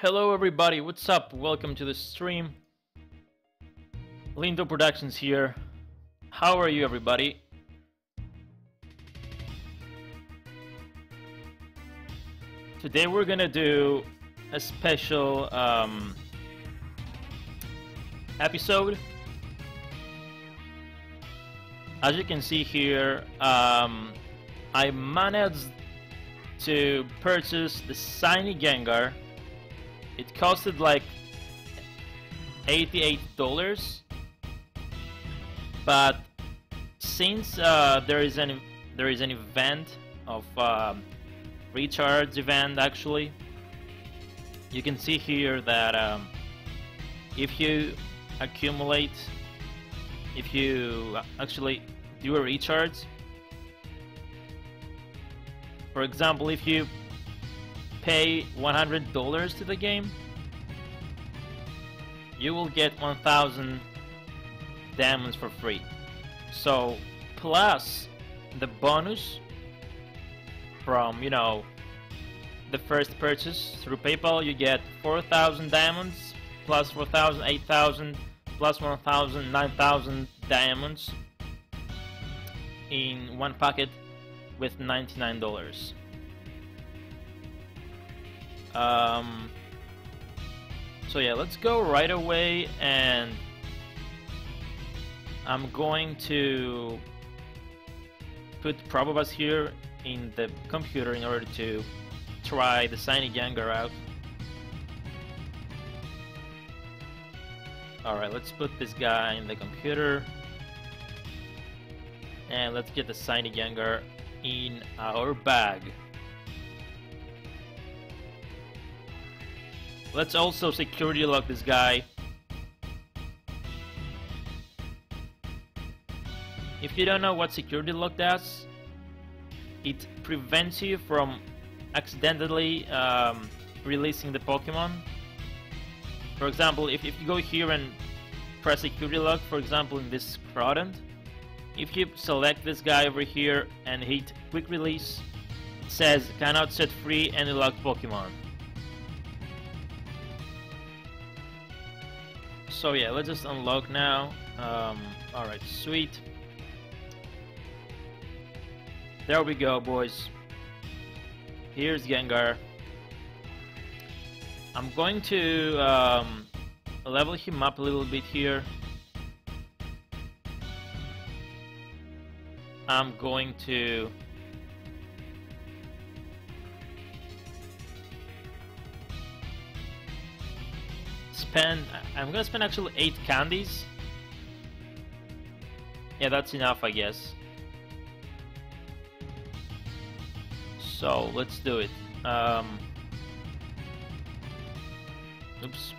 Hello everybody, what's up? Welcome to the stream. Lindo Productions here. How are you everybody? Today we're gonna do a special um, episode. As you can see here, um, I managed to purchase the Shiny Gengar it costed like $88 but since uh, there is an there is an event of um, recharge event actually you can see here that um, if you accumulate if you actually do a recharge for example if you pay $100 to the game, you will get 1000 diamonds for free. So, plus the bonus from, you know, the first purchase through PayPal, you get 4000 diamonds, plus 4000, 8000, plus 1000, 9000 diamonds in one packet with $99. Um, so yeah, let's go right away and I'm going to put Probopass here in the computer in order to try the Shiny Gengar out. Alright, let's put this guy in the computer. And let's get the Shiny Gengar in our bag. Let's also security lock this guy. If you don't know what security lock does, it prevents you from accidentally um, releasing the Pokemon. For example, if, if you go here and press security lock, for example in this Crawdaunt, if you select this guy over here and hit quick release, it says cannot set free any locked Pokemon. So yeah, let's just unlock now. Um, Alright, sweet. There we go, boys. Here's Gengar. I'm going to um, level him up a little bit here. I'm going to spend... I'm gonna spend actually 8 candies. Yeah, that's enough, I guess. So, let's do it. Um, oops.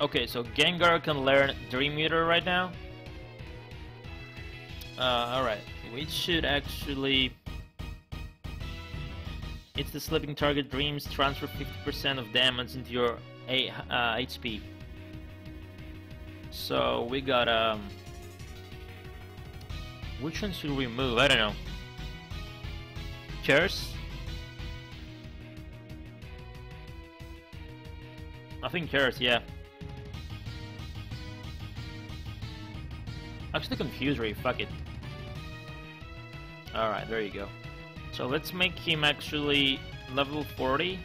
Okay, so Gengar can learn Dream Eater right now. Uh, alright, we should actually it's the sleeping target dreams transfer 50% of damage into your A, uh, HP. So we got um which one should we move? I don't know. Chairs? I think chairs, yeah. Actually Confuse Ray, fuck it. Alright, there you go. So let's make him actually level 40.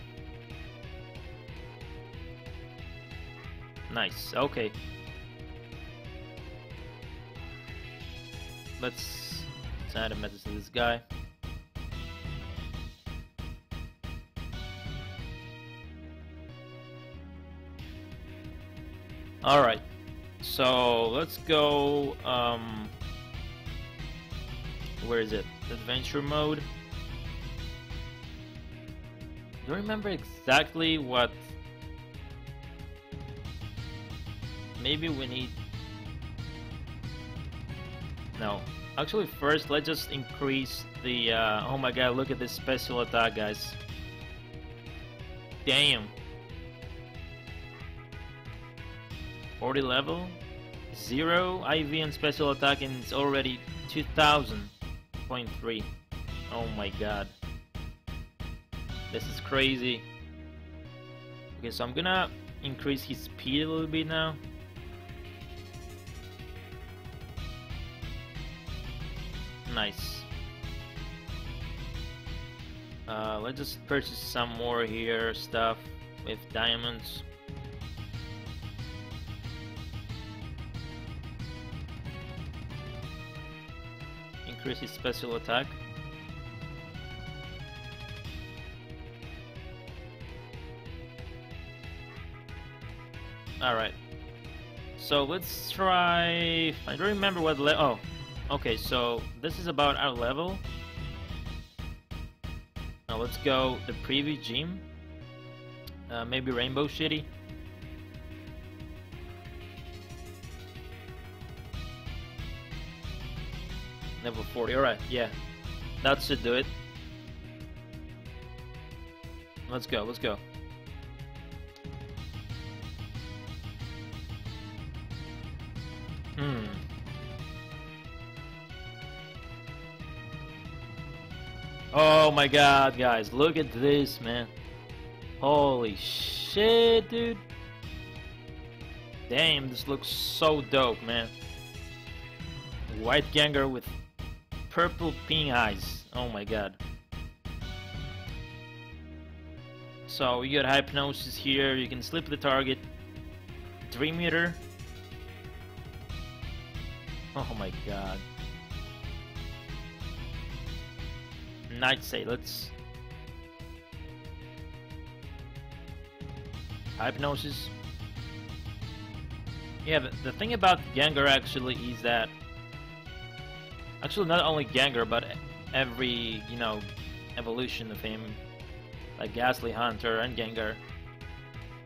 Nice, okay. Let's, let's add a message to this guy. Alright, so let's go, um, where is it? Adventure mode. Don't remember exactly what... Maybe we need... No. Actually, first, let's just increase the... Uh... Oh my god, look at this special attack, guys. Damn. 40 level. Zero IV and special attack and it's already 2000.3. Oh my god. This is crazy. Okay, so I'm gonna increase his speed a little bit now. Nice. Uh, let's just purchase some more here stuff with diamonds. Increase his special attack. Alright. So let's try... I don't remember what le- oh. Okay, so this is about our level. Now let's go the previous gym. Uh, maybe Rainbow City. Level 40, alright, yeah. That should do it. Let's go, let's go. Oh my god, guys, look at this, man. Holy shit, dude. Damn, this looks so dope, man. White Gengar with purple pink eyes. Oh my god. So you got Hypnosis here, you can slip the target. Dream Eater. Oh my god. Night say let's Hypnosis. Yeah, the, the thing about Gengar actually is that actually not only Gengar but every you know evolution of him like Gastly Haunter and Gengar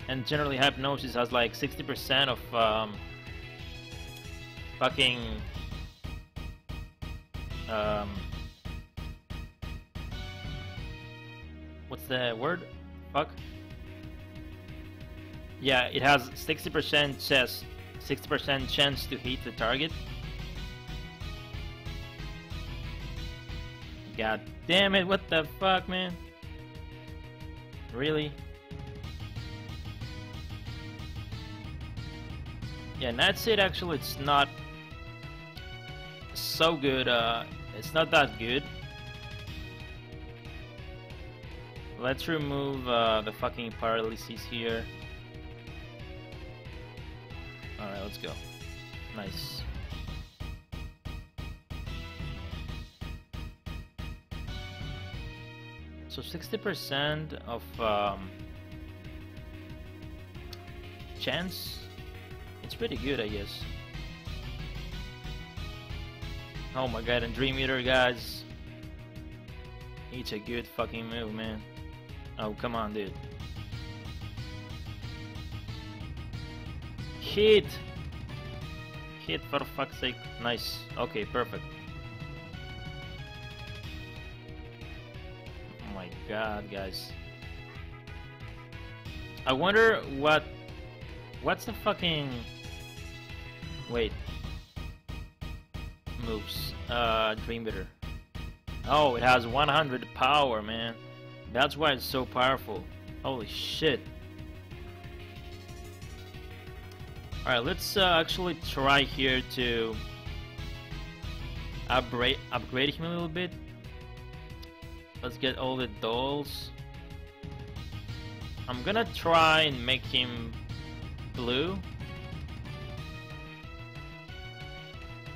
and generally Hypnosis has like 60% of um, fucking um, what's the word? Fuck. Yeah, it has 60% chance, 60% chance to hit the target. God damn it! What the fuck, man? Really? Yeah, and that's it. Actually, it's not so good. Uh, it's not that good. Let's remove uh, the fucking paralysis here. Alright, let's go. Nice. So 60% of um, chance, it's pretty good I guess. Oh my god, and Dream Eater guys, it's a good fucking move man. Oh come on dude. Hit! Hit for fuck's sake. Nice. Okay, perfect. Oh my god, guys. I wonder what... What's the fucking... Wait. Moves. Uh, Dream Eater. Oh, it has 100 power, man. That's why it's so powerful. Holy shit. Alright, let's uh, actually try here to upgrade, upgrade him a little bit. Let's get all the dolls. I'm gonna try and make him blue.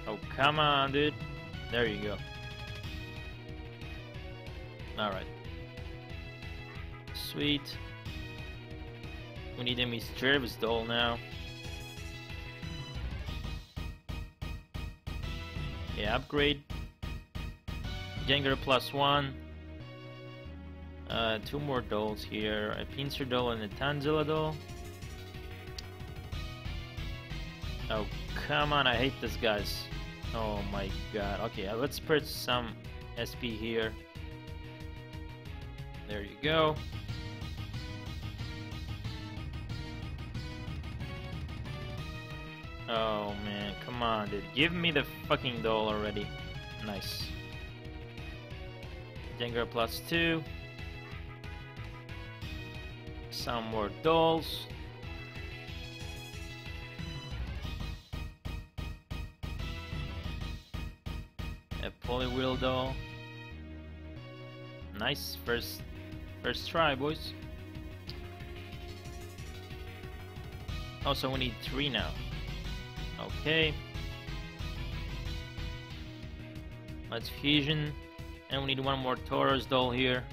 Oh, come on, dude. There you go. Alright. Sweet. We need a Misdreavus doll now. Yeah, upgrade. Gengar plus one. Uh, two more dolls here. A Pinsir doll and a Tangela doll. Oh, come on, I hate this guys. Oh my god. Okay, uh, let's put some SP here. There you go. Oh man, come on dude. Give me the fucking doll already. Nice. Gengar plus two. Some more dolls. A Poliwhirl doll. Nice first first try, boys. Also, we need three now. Okay. Let's fusion. And we need one more Tauros doll here.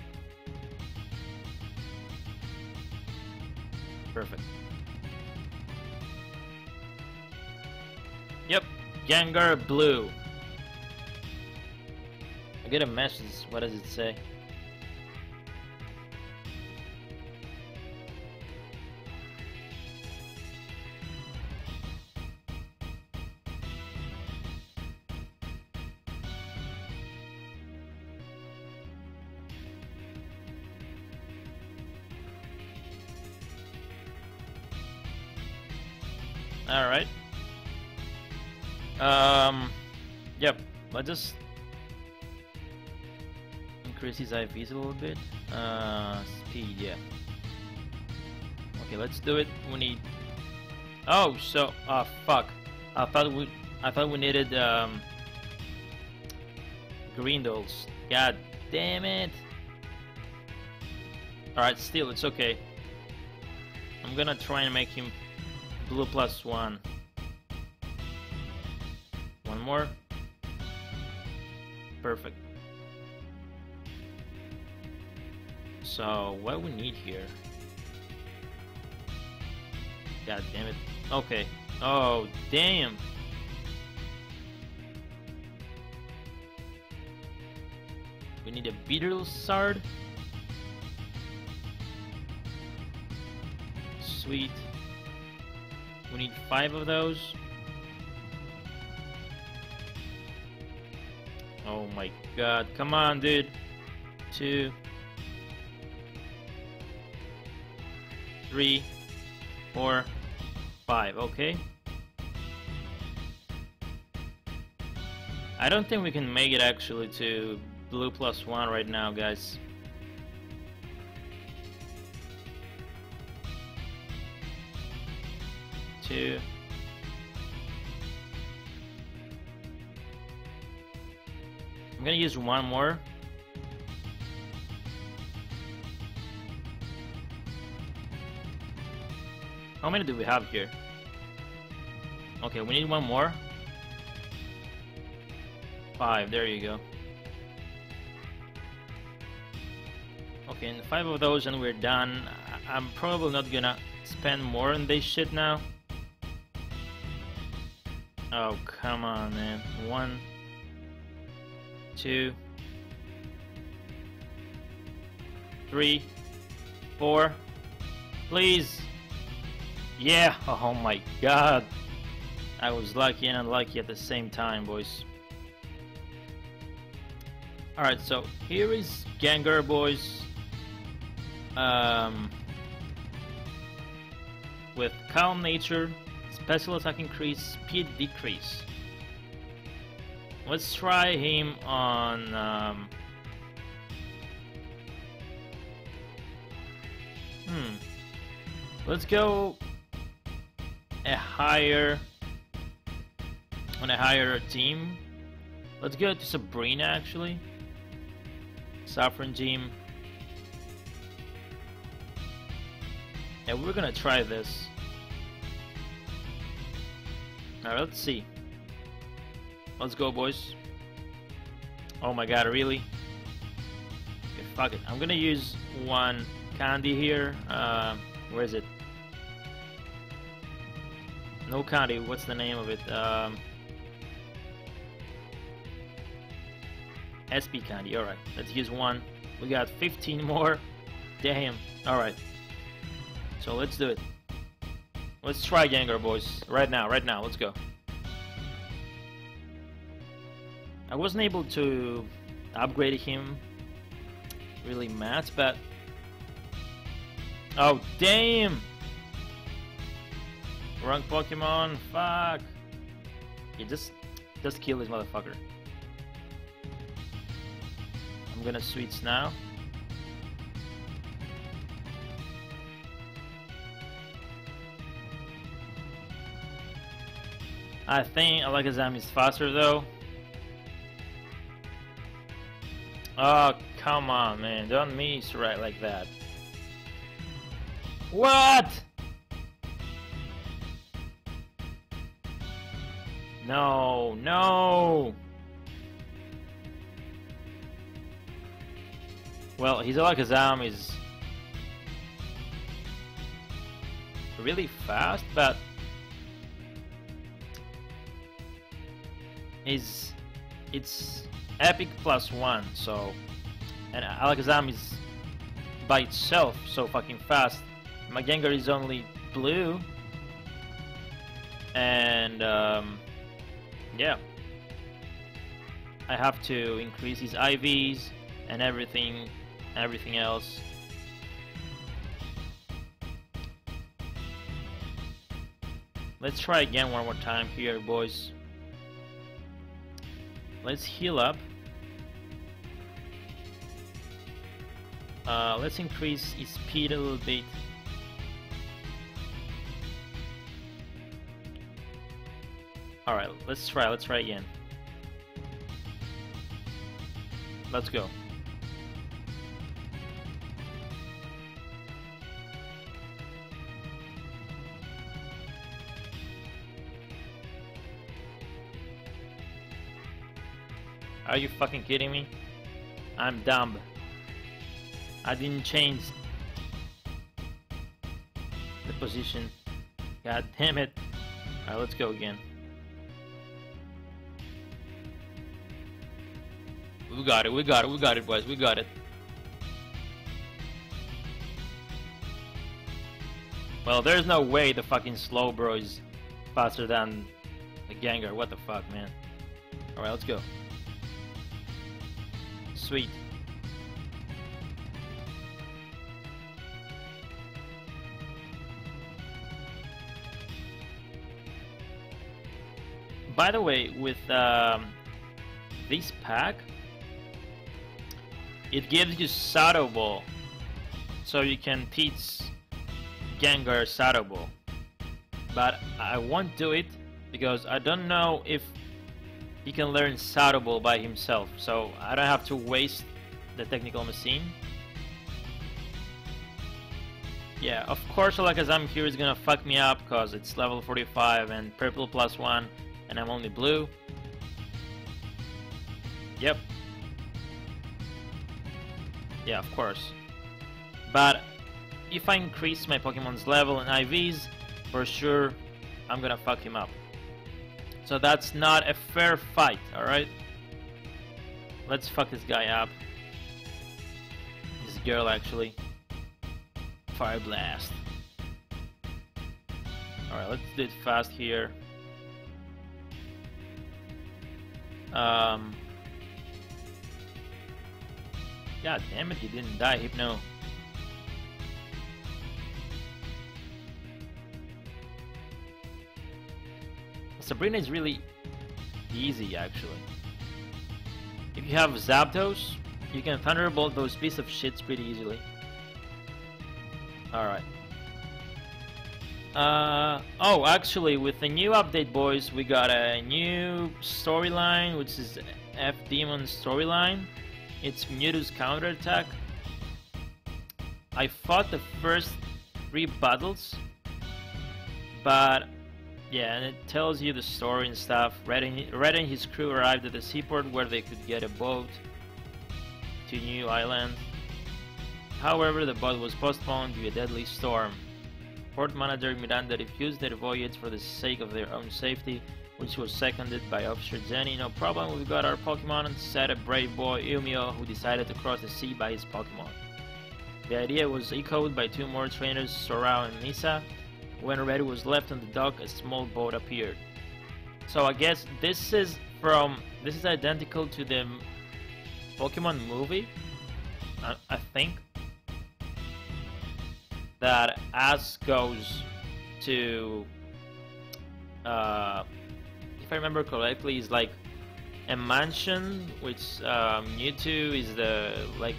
Perfect. Yep, Gengar Blue. I get a message. What does it say? Increase his IVs a little bit. Uh, speed, yeah. Okay, let's do it. We need. Oh, so, oh fuck. I thought we, I thought we needed um, green dolls. God damn it. Alright, still, it's okay. I'm gonna try and make him blue plus one. One more. Perfect. So, what we need here? God damn it. Okay. Oh, damn. We need a beetle sard. Sweet. We need five of those. Oh my god. Come on, dude. Two. Three. Four. Five. Okay. I don't think we can make it actually to blue plus one right now, guys. two. I'm gonna use one more. How many do we have here? Okay, we need one more. Five, there you go. Okay, and five of those and we're done. I'm probably not gonna spend more on this shit now. Oh, come on, man. One, two, three, four. Please. Yeah. Oh my god. I was lucky and unlucky at the same time, boys. Alright, so here is Gengar, boys. Um, with Calm Nature, Special attack increase, speed decrease. Let's try him on... Um... Hmm. Let's go a higher... On a higher team. Let's go to Sabrina actually. Saffron team. Yeah, we're gonna try this. Alright, let's see. Let's go, boys. Oh my god, really? Okay, fuck it. I'm gonna use one candy here. Uh, where is it? No candy. What's the name of it? Um, SP candy. Alright, let's use one. We got 15 more. Damn. Alright. So let's do it. Let's try Gengar, boys. Right now, right now. Let's go. I wasn't able to upgrade him really much, but... Oh, damn! Wrong Pokemon, fuck! You just, just kill this motherfucker. I'm gonna switch now. I think Alakazam is faster though. Oh, come on, man. Don't miss right like that. What? No, no! Well, he's his Alakazam is really fast, but is it's epic plus one, so and Alakazam is by itself so fucking fast. My Gengar is only blue, and um, yeah, I have to increase his IVs and everything, everything else. Let's try again one more time here, boys. Let's heal up. Uh, let's increase his speed a little bit. Alright, let's try, let's try again. Let's go. Are you fucking kidding me? I'm dumb. I didn't change the position. God damn it. Alright, let's go again. We got it, we got it, we got it, boys, we got it. Well, there's no way the fucking Slowbro is faster than the Gengar. What the fuck, man? Alright, let's go. Sweet. By the way, with um, this pack, it gives you Shadow Ball, so you can teach Gengar Shadow Ball. But I won't do it because I don't know if he can learn Shadow Ball by himself, so I don't have to waste the technical machine. Yeah, of course Alakazam here is gonna fuck me up because it's level 45 and purple plus 1 and I'm only blue. Yep. Yeah, of course. But if I increase my Pokemon's level and IVs, for sure I'm gonna fuck him up. So that's not a fair fight, alright? Let's fuck this guy up. This girl, actually. Fire Blast. Alright, let's do it fast here. Um... God damn it, he didn't die, Hypno. Sabrina is really easy, actually. If you have Zapdos, you can Thunderbolt those piece of shits pretty easily. Alright. Uh, oh, actually, with the new update, boys, we got a new storyline, which is F Demon storyline. It's Mewtwo's counterattack. I fought the first three battles, but yeah, and it tells you the story and stuff. Red and, Red and his crew arrived at the seaport where they could get a boat to New Island. However, the boat was postponed due to a deadly storm. Port manager Miranda refused their voyage for the sake of their own safety, which was seconded by Officer Jenny. No problem, we've got our Pokemon, said a brave boy Umio who decided to cross the sea by his Pokemon. The idea was echoed by two more trainers, Sorao and Misa, when Red was left on the dock, a small boat appeared. So I guess this is from this is identical to the Pokemon movie. I, I think that Ash goes to, uh, if I remember correctly, is like a mansion, which um, Mewtwo is the like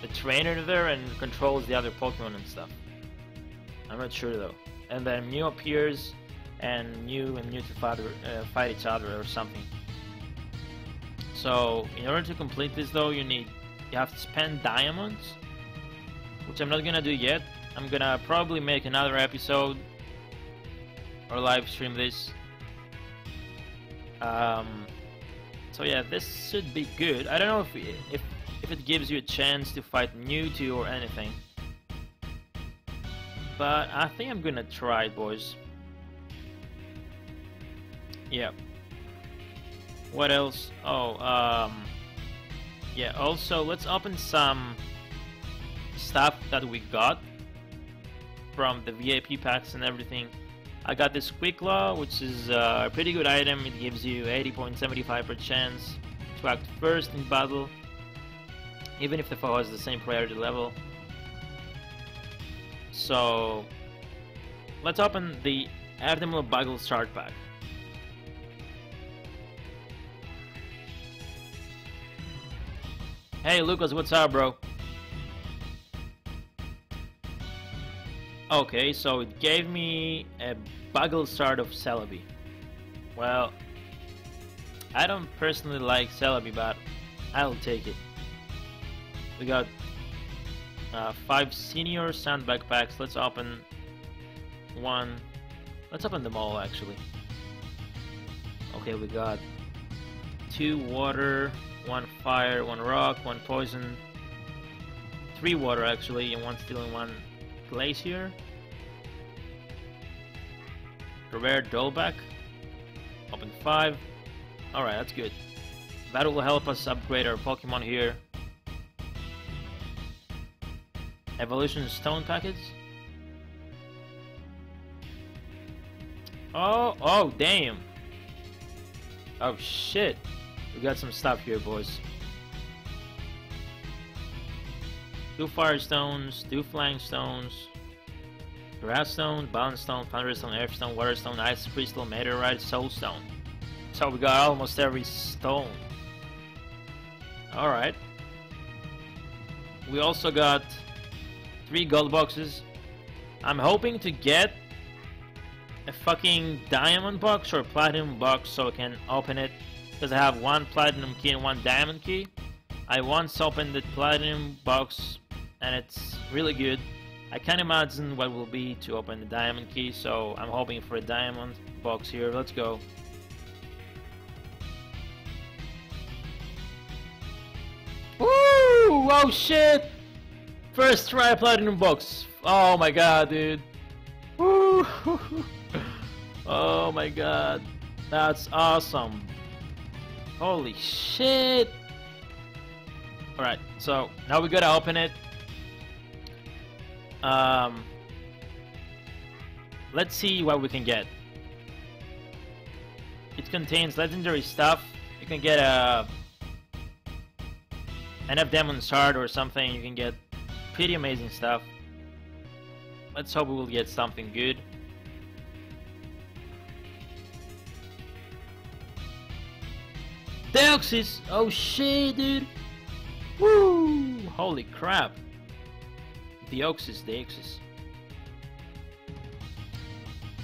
the trainer there and controls the other Pokemon and stuff. I'm not sure though. And then Mew appears, and Mew and Mewtwo fight, uh, fight each other or something. So in order to complete this though, you need you have to spend diamonds, which I'm not gonna do yet. I'm gonna probably make another episode or live stream this. Um, so yeah, this should be good. I don't know if if if it gives you a chance to fight Mewtwo or anything, but I think I'm gonna try it, boys. Yeah. What else? Oh, um, yeah. Also, let's open some stuff that we got from the VIP packs and everything. I got this Quick Claw, which is a pretty good item. It gives you 80.75% chance to act first in battle, even if the foe has the same priority level. So, let's open the Erdemel Bugle Start Pack. Hey Lucas, what's up, bro? Okay, so it gave me a Bugle Start of Celebi. Well, I don't personally like Celebi, but I'll take it. We got uh, five senior sand backpacks. Let's open one. Let's open them all, actually. Okay, we got two water, one fire, one rock, one poison, three water actually, and one steel and one glacier. Rare Dolbach. Open five. Alright, that's good. That will help us upgrade our Pokemon here. Evolution Stone package. Oh, oh, damn. Oh, shit. We got some stuff here, boys. Two Fire Stones, two Flying Stones, Grass Stone, Balance Stone, Thunderstone, Earthstone, Waterstone, Ice Crystal, Meteorite, Soul Stone. So we got almost every stone. Alright. We also got three gold boxes. I'm hoping to get a fucking diamond box or platinum box so I can open it because I have one platinum key and one diamond key. I once opened the platinum box and it's really good. I can't imagine what will be to open the diamond key, so I'm hoping for a diamond box here. Let's go. Woo! Oh shit! First try platinum box. Oh my god, dude. Woo! oh my god. That's awesome. Holy shit! Alright, so now we gotta open it. Um, let's see what we can get. It contains legendary stuff. You can get a an F Demon Shard or something. You can get pretty amazing stuff. Let's hope we will get something good. Deoxys! Oh shit, dude! Woo! Holy crap! Deoxys, Deoxys.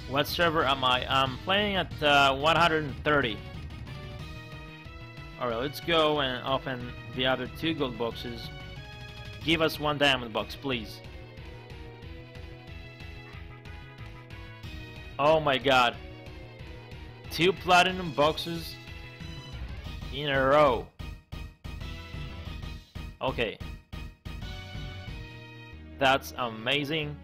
What server am I? I'm playing at uh, 130. Alright, let's go and open the other two gold boxes. Give us one diamond box, please. Oh my god. Two platinum boxes in a row. Okay. That's amazing.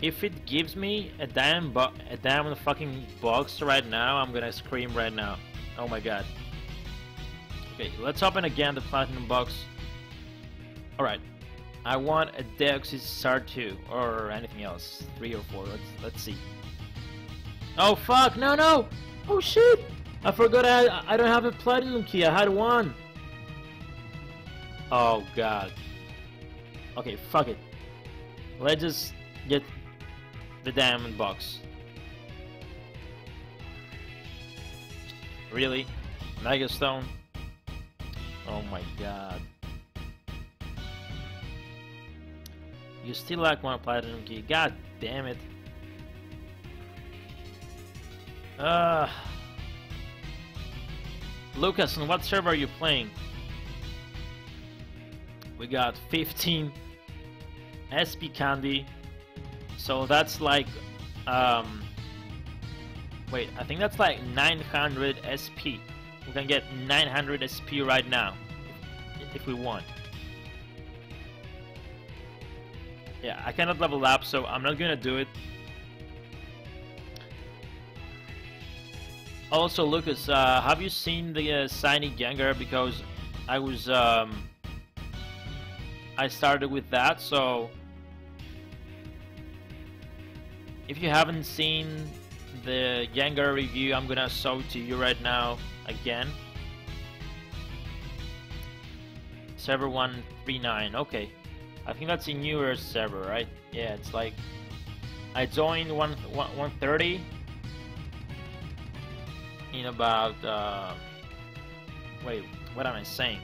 If it gives me a diamond a diamond fucking box right now, I'm gonna scream right now. Oh my god. Okay, let's open again the platinum box. Alright. I want a Deoxys Star 2 or anything else. 3 or 4. Let's let's see. Oh fuck, no no! Oh shit! I forgot I I don't have a platinum key, I had one. Oh god. Okay, fuck it. Let's just get the diamond box. Really? Mega Stone. Oh my god. You still lack one platinum key. God damn it. Uh, Lucas, on what server are you playing? We got 15 SP candy. So that's like, um, wait, I think that's like 900 SP. We can get 900 SP right now, if, we want. Yeah, I cannot level up, so I'm not gonna do it. Also, Lucas, uh, have you seen the uh, Shiny Gengar? Because I was, um, I started with that, so if you haven't seen the Gengar review, I'm gonna show to you right now again. Server 139, okay. I think that's a newer server, right? Yeah, it's like I joined one, one 130 in about uh, wait, what am I saying?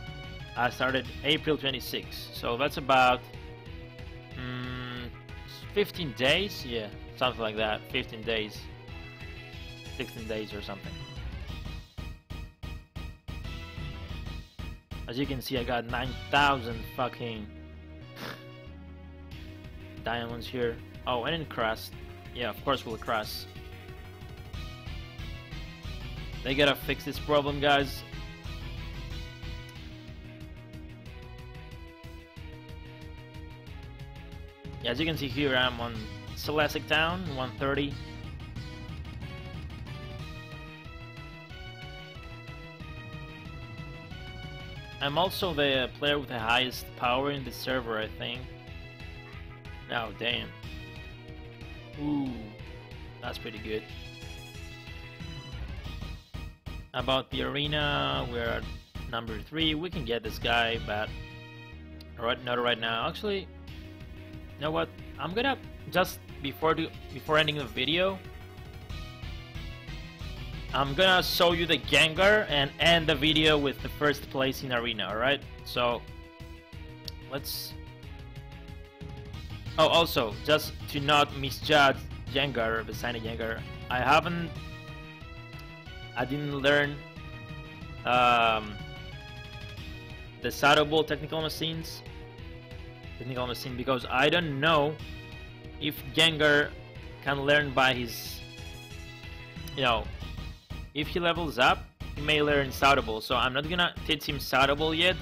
I started April 26, so that's about mm, 15 days. Yeah, something like that. 15 days, 16 days or something. As you can see, I got 9,000 fucking diamonds here. Oh, and in crust. Yeah, of course we'll crust. They gotta fix this problem, guys. As you can see here, I'm on Celestic Town, 130. I'm also the player with the highest power in the server, I think. Oh, damn. Ooh, that's pretty good. About the arena, we're at number three. We can get this guy, but not right now. Actually, you know what? I'm gonna just before do before ending the video. I'm gonna show you the Gengar and end the video with the first place in arena. All right? So let's. Oh, also, just to not misjudge Gengar, beside Gengar, I haven't I didn't learn um, the Shadow Ball technical machines. Technical machine because I don't know if Gengar can learn by his, you know, if he levels up, he may learn Shadow So I'm not gonna teach him Shadow yet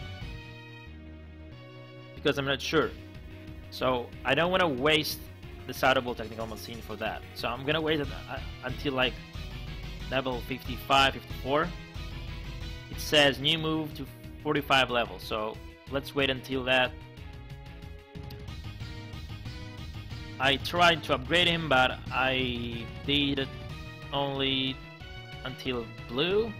because I'm not sure. So I don't want to waste the Ball technical machine for that. So I'm gonna wait uh, until like level 55, 54. It says new move to 45 level, so let's wait until that. I tried to upgrade him, but I did only until blue.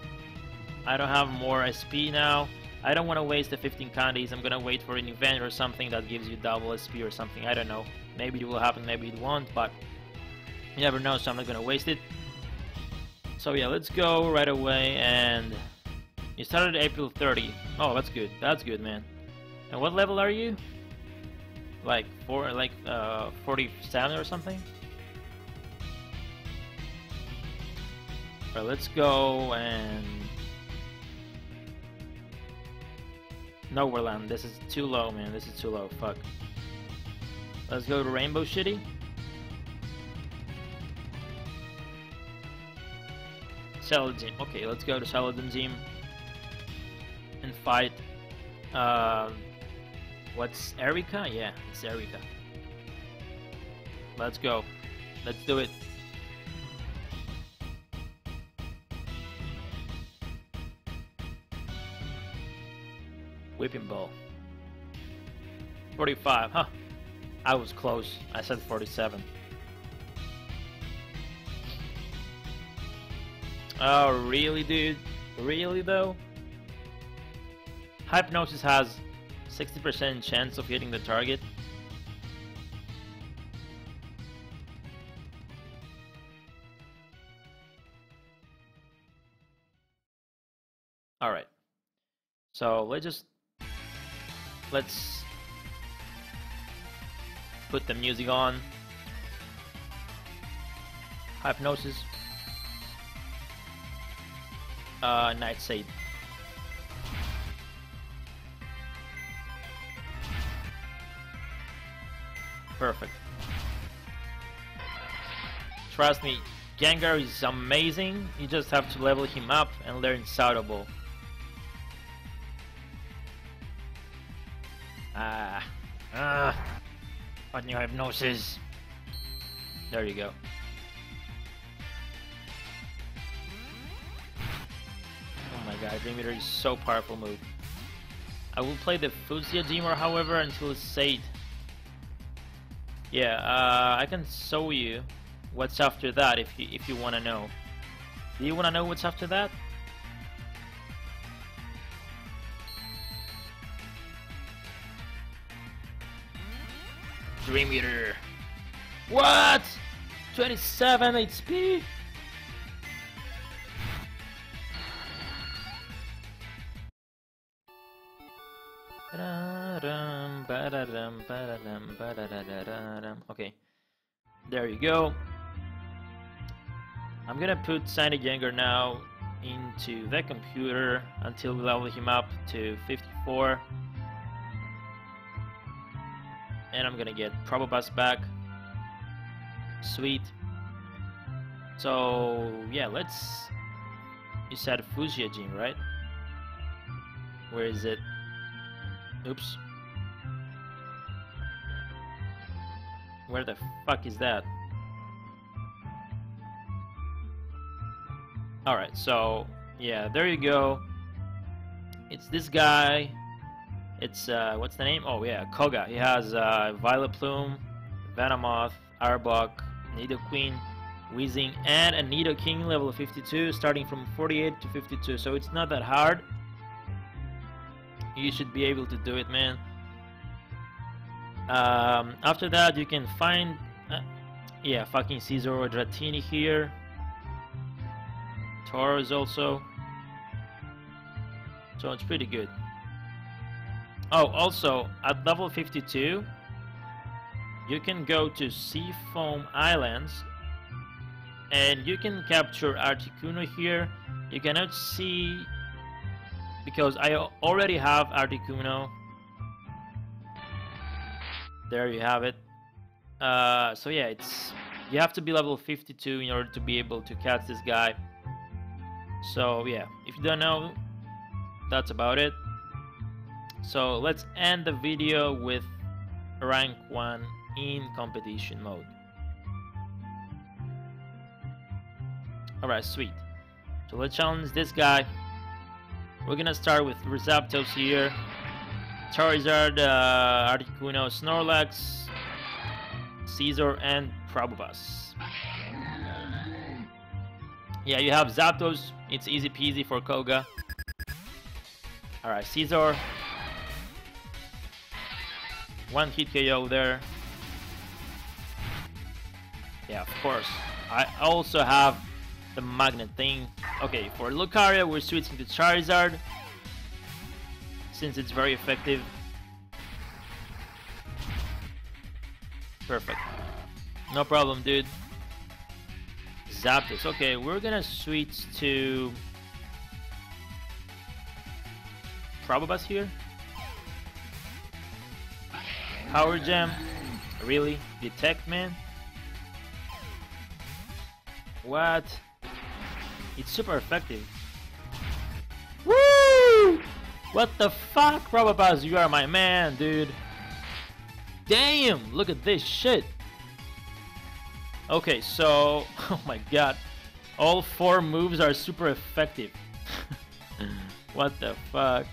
I don't have more SP now. I don't want to waste the 15 candies. I'm gonna wait for an event or something that gives you double SP or something. I don't know. Maybe it will happen, maybe it won't, but you never know, so I'm not gonna waste it. So yeah, let's go right away and you started April 30. Oh, that's good. That's good, man. And what level are you? Like four, like uh, 47 or something? Alright, let's go and Nowhereland. This is too low, man. This is too low. Fuck. Let's go to Rainbow City. Celadon. Okay, let's go to Celadon team and fight. Uh, what's Erika? Yeah, it's Erika. Let's go. Let's do it. Whipping ball. 45, huh? I was close. I said 47. Oh, really, dude? Really, though? Hypnosis has 60% chance of hitting the target. Alright, so let's just let's put the music on. Hypnosis. Uh, Nightshade. Perfect. Trust me, Gengar is amazing. You just have to level him up and learn Saurable. Ah. Ah. What new hypnosis? There you go. Oh my god, Dream Eater is so powerful move. I will play the Fuchsia Dreamer, however, until it's Sade. Yeah, uh, I can show you what's after that if you, if you want to know. Do you want to know what's after that? Dream Eater. What? 27 HP? There you go. I'm gonna put Sonic Gengar now into the computer until we level him up to 54 and I'm gonna get Probopass back. Sweet. So yeah let's you said Fuchsia Gym right? Where is it? Oops where the fuck is that alright so yeah there you go it's this guy it's, uh, what's the name? Oh yeah, Koga. He has uh, Vileplume, Venomoth, Arbok, Nidoqueen, Weezing, and a Nidoking level 52, starting from 48 to 52. So it's not that hard. You should be able to do it, man. Um, after that, you can find, uh, yeah, fucking Scizor or Dratini here. Tauros also. So it's pretty good. Oh, also, at level 52, you can go to Seafoam Islands and you can capture Articuno here. You cannot see because I already have Articuno. There you have it. Uh, so yeah, it's you have to be level 52 in order to be able to catch this guy. So yeah, if you don't know, that's about it. So let's end the video with rank 1 in competition mode. Alright, sweet. So let's challenge this guy. We're gonna start with Zapdos here. Charizard, uh, Articuno, Snorlax, Scizor, and Probopass. Yeah, you have Zapdos. It's easy peasy for Koga. Alright, Scizor, one hit KO there. Yeah, of course. I also have the magnet thing. Okay, for Lucario, we're switching to Charizard. Since it's very effective. Perfect. No problem, dude. Zapdos. Okay, we're gonna switch to... Probopass here. Power Gem? Really? Detect, man? What? It's super effective. Woo! What the fuck, Probopass? You are my man, dude. Damn! Look at this shit. Okay, so... Oh my god. All four moves are super effective. what the fuck?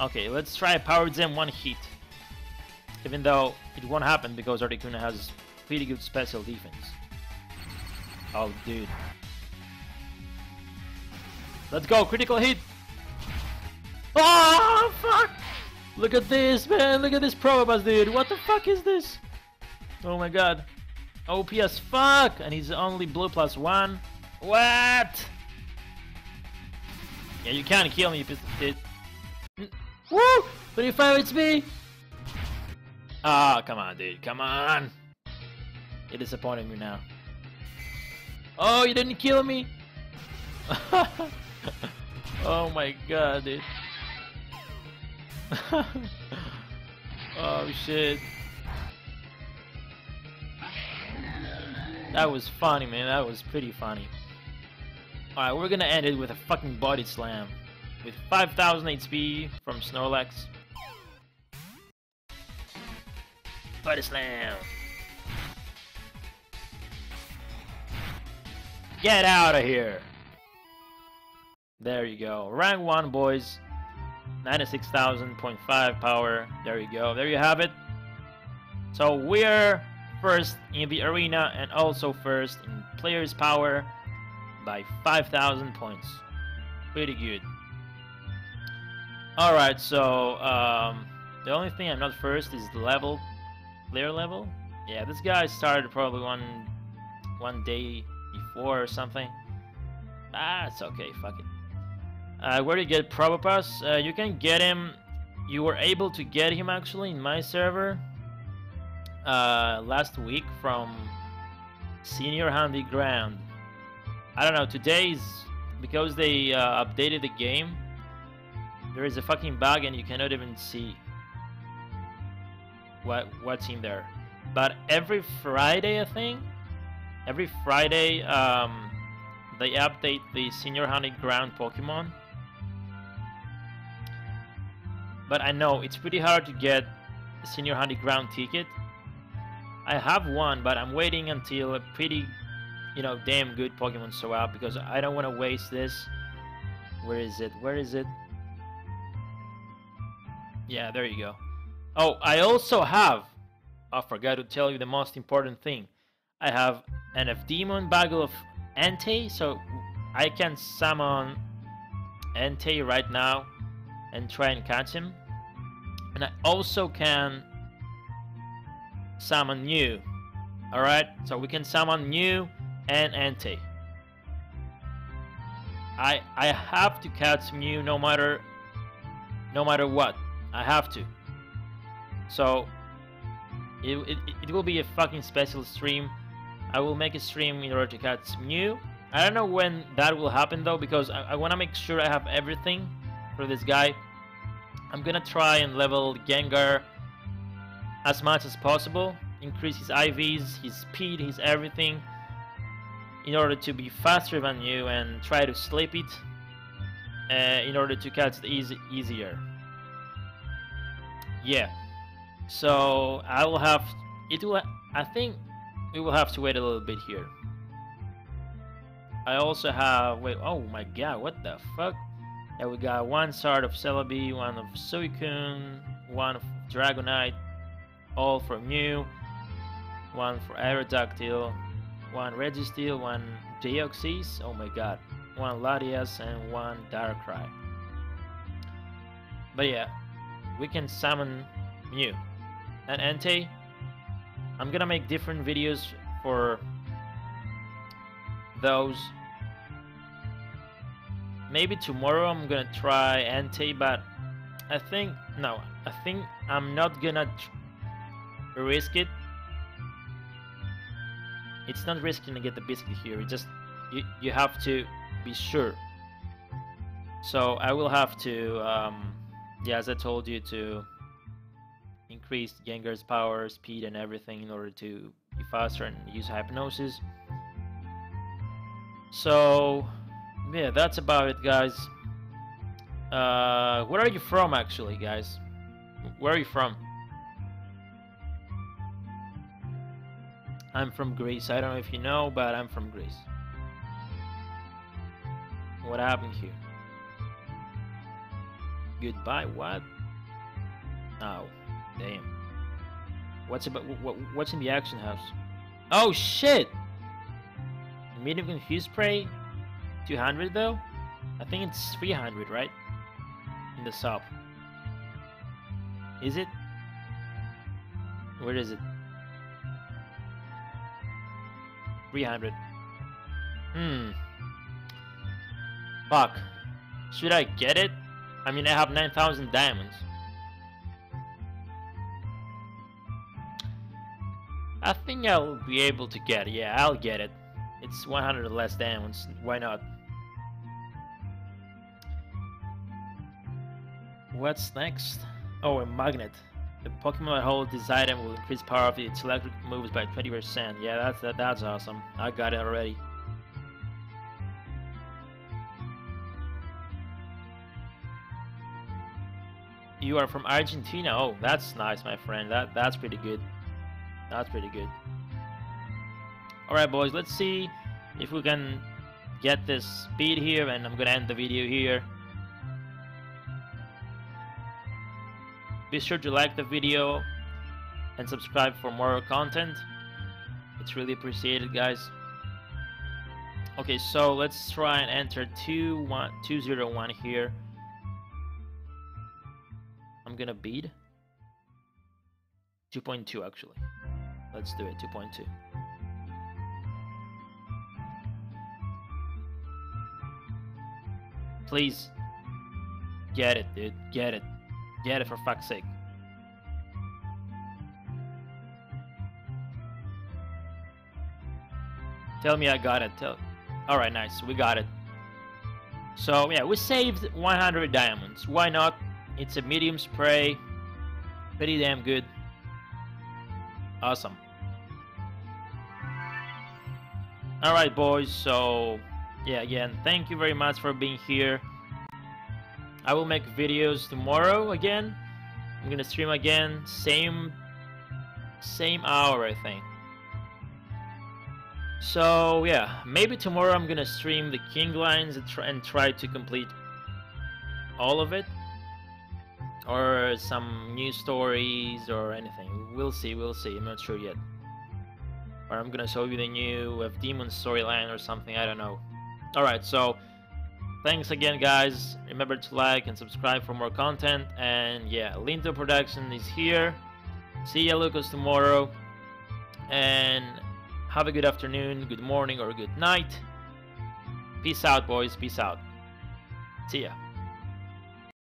Okay, let's try Power Gem one hit even though it won't happen because Articuno has pretty good special defense. Oh, dude. Let's go, critical hit! Oh, fuck! Look at this, man! Look at this Probopass, dude! What the fuck is this? Oh my god. OP as fuck! And he's only blue plus one. What? Yeah, you can't kill me, you. Woo! 35 HP! Ah, oh, come on, dude. Come on! You're disappointing me now. Oh, you didn't kill me! oh my god, dude. oh shit. That was funny, man. That was pretty funny. Alright, we're gonna end it with a fucking body slam. With 5000 HP from Snorlax. Body slam! Get out of here! There you go. Rank 1, boys. 96,000.5 power. There you go. There you have it. So we're first in the arena and also first in players power by 5,000 points. Pretty good. Alright, so um, the only thing I'm not first is the level, player level. Yeah, this guy started probably one one day before or something. Ah, it's okay, fuck it. Uh, where do you get Probopass? Uh, you can get him, you were able to get him actually in my server uh, last week from Senior Handy Ground. I don't know, today's, because they uh, updated the game, there is a fucking bug and you cannot even see what what's in there. But every Friday, I think, every Friday, um, they update the Senior Honey Ground Pokemon. But I know it's pretty hard to get a Senior Hunting Ground ticket. I have one, but I'm waiting until a pretty, you know, damn good Pokemon show up because I don't want to waste this. Where is it? Where is it? Yeah, there you go. Oh, I also have, I forgot to tell you the most important thing. I have an F-Demon Bagel of Entei, so I can summon Entei right now and try and catch him. And I also can summon Mew. Alright, so we can summon Mew and Entei. I I have to catch Mew no matter no matter what. I have to. So, it, it, it will be a fucking special stream. I will make a stream in order to catch Mew. I don't know when that will happen though, because I, I want to make sure I have everything for this guy. I'm gonna try and level Gengar as much as possible. Increase his IVs, his speed, his everything. In order to be faster than you and try to sleep it. Uh, in order to catch it easy, easier yeah so I will have it will I think we will have to wait a little bit here I also have wait oh my god what the fuck yeah we got one sard of Celebi one of Suicune one of Dragonite all from Mew one for Aerodactyl one Registeel one Deoxys oh my god one Latias and one Darkrai but yeah we can summon Mew. And Entei, I'm gonna make different videos for those. Maybe tomorrow I'm gonna try Entei, but I think, no, I think I'm not gonna risk it. It's not risking to get the biscuit here, it just, you, you have to be sure. So I will have to um, yeah, as I told you to increase Gengar's power, speed, and everything in order to be faster and use hypnosis. So, yeah, that's about it, guys. Uh, where are you from, actually, guys? Where are you from? I'm from Greece. I don't know if you know, but I'm from Greece. What happened here? Goodbye. What? Oh, damn. What's about what, what's in the action house? Oh shit! Medium confused spray, 200 though. I think it's 300, right? In the sub. Is it? Where is it? 300. Hmm. Fuck. Should I get it? I mean, I have 9,000 diamonds. I think I'll be able to get it. Yeah, I'll get it. It's 100 less diamonds. Why not? What's next? Oh, a magnet. The Pokemon that holds this item will increase power of its electric moves by 20%. Yeah, that's that, that's awesome. I got it already. You are from Argentina. Oh, that's nice, my friend. That that's pretty good. That's pretty good. Alright, boys. Let's see if we can get this speed here, and I'm gonna end the video here. Be sure to like the video and subscribe for more content. It's really appreciated, guys. Okay, so let's try and enter 201 here. I'm gonna beat 2.2 actually. Let's do it, 2.2. Please. Get it, dude. Get it. Get it for fuck's sake. Tell me I got it. Tell. Alright, nice. We got it. So, yeah, we saved 100 diamonds. Why not? It's a medium spray. Pretty damn good. Awesome. Alright, boys. So, yeah, again, thank you very much for being here. I will make videos tomorrow again. I'm gonna stream again, same same hour I think. So yeah, maybe tomorrow I'm gonna stream the King Lines and try, to complete all of it. Or some new stories or anything. We'll see, we'll see, I'm not sure yet. Or I'm gonna show you the new of Demon storyline or something, I don't know. Alright, so Thanks again, guys. Remember to like and subscribe for more content. And yeah, Linto Production is here. See ya, Lucas, tomorrow. And have a good afternoon, good morning, or good night. Peace out, boys. Peace out. See ya.